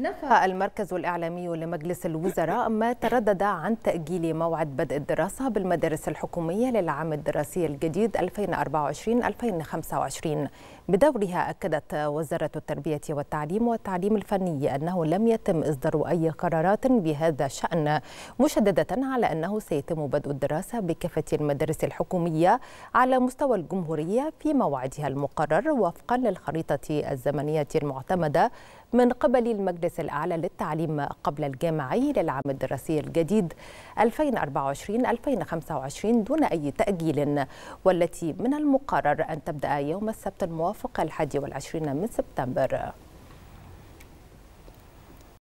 نفى المركز الإعلامي لمجلس الوزراء ما تردد عن تأجيل موعد بدء الدراسة بالمدارس الحكومية للعام الدراسي الجديد 2024-2025 بدورها أكدت وزارة التربية والتعليم والتعليم الفني أنه لم يتم إصدار أي قرارات بهذا الشأن مشددة على أنه سيتم بدء الدراسة بكافة المدارس الحكومية على مستوى الجمهورية في موعدها المقرر وفقا للخريطة الزمنية المعتمدة من قبل المجلس الأعلى للتعليم قبل الجامعي للعام الدراسي الجديد 2024-2025 دون أي تأجيل والتي من المقرر أن تبدأ يوم السبت الموافق الحادي والعشرين من سبتمبر.